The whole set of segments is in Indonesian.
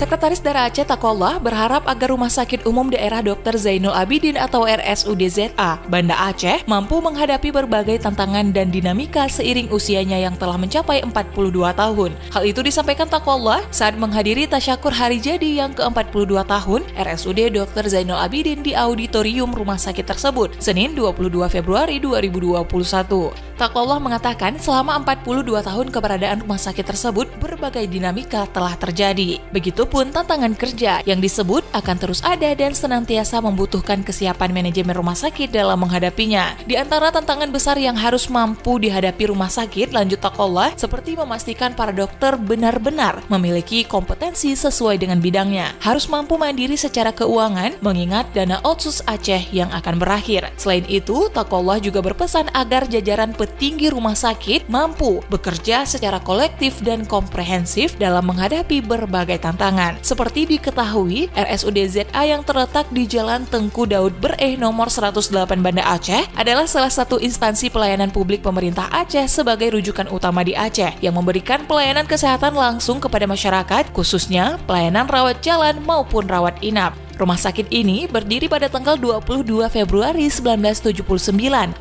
Sekretaris Daerah Aceh Takollah berharap agar Rumah Sakit Umum Daerah Dr. Zainul Abidin atau RSUD ZA Banda Aceh mampu menghadapi berbagai tantangan dan dinamika seiring usianya yang telah mencapai 42 tahun. Hal itu disampaikan Takollah saat menghadiri tasyakur hari jadi yang ke-42 tahun RSUD Dr. Zainul Abidin di auditorium rumah sakit tersebut, Senin 22 Februari 2021. Takollah mengatakan selama 42 tahun keberadaan rumah sakit tersebut berbagai dinamika telah terjadi. Begitupun tantangan kerja yang disebut akan terus ada dan senantiasa membutuhkan kesiapan manajemen rumah sakit dalam menghadapinya. Di antara tantangan besar yang harus mampu dihadapi rumah sakit, lanjut Takollah, seperti memastikan para dokter benar-benar memiliki kompetensi sesuai dengan bidangnya. Harus mampu mandiri secara keuangan, mengingat dana otsus Aceh yang akan berakhir. Selain itu, Takollah juga berpesan agar jajaran petinggi rumah sakit mampu bekerja secara kolektif dan komprehensif dalam menghadapi berbagai tantangan. Seperti diketahui, RSUD ZA yang terletak di Jalan Tengku Daud Bereh nomor 108 Banda Aceh adalah salah satu instansi pelayanan publik pemerintah Aceh sebagai rujukan utama di Aceh yang memberikan pelayanan kesehatan langsung kepada masyarakat, khususnya pelayanan rawat jalan maupun rawat inap. Rumah sakit ini berdiri pada tanggal 22 Februari 1979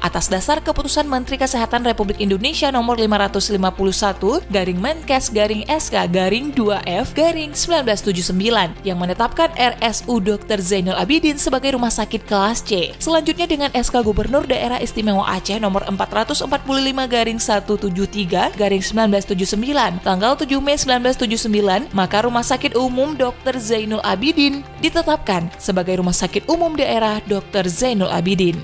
atas dasar keputusan Menteri Kesehatan Republik Indonesia nomor 551 garing Menkes garing SK garing 2F garing 1979 yang menetapkan RSU Dr. Zainul Abidin sebagai rumah sakit kelas C. Selanjutnya dengan SK Gubernur Daerah Istimewa Aceh nomor 445 garing 173 garing 1979 tanggal 7 Mei 1979 maka Rumah Sakit Umum Dr. Zainul Abidin ditetapkan sebagai Rumah Sakit Umum Daerah Dr. Zainul Abidin.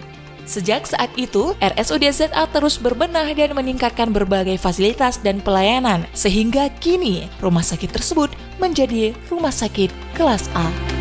Sejak saat itu, RSUD ZA terus berbenah dan meningkatkan berbagai fasilitas dan pelayanan, sehingga kini rumah sakit tersebut menjadi rumah sakit kelas A.